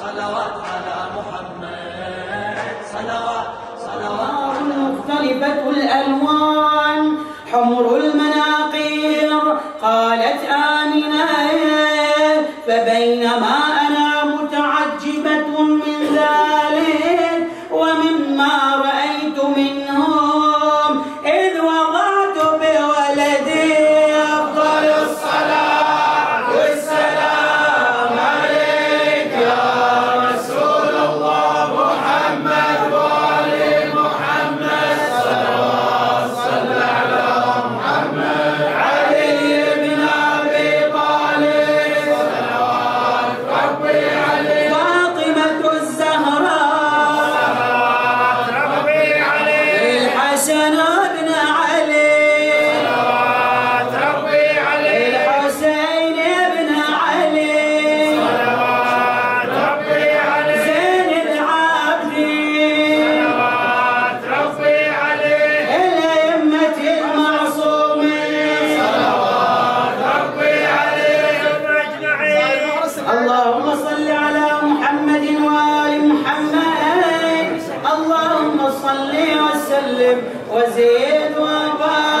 صلوات على محمد. صلوات صلوات. مختلفة الألوان حمر المناقير قالت آمنة فبينما اللهم صل على محمد وآل محمد. اللهم صل وسلم وزيد وبارك